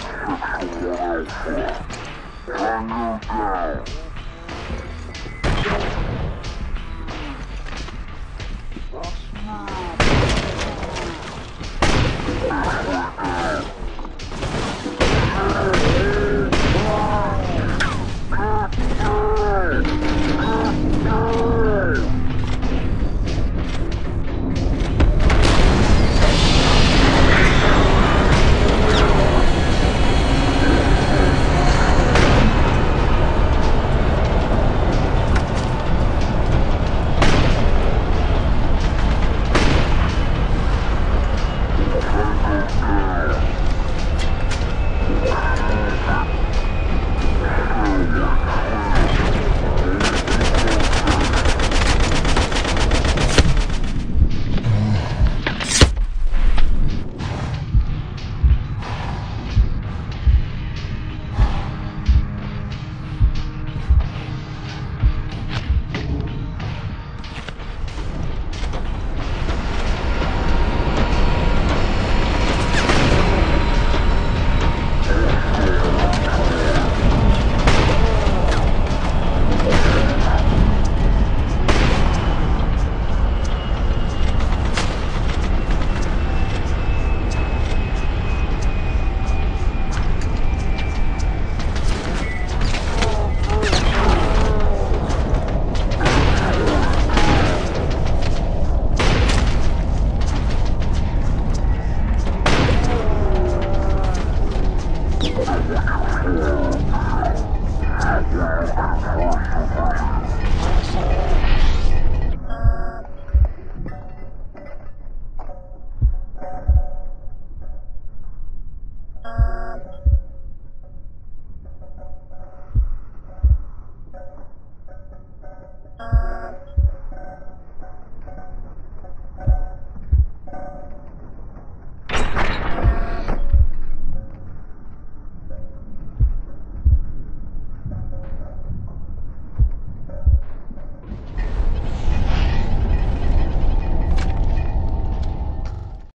Tango down.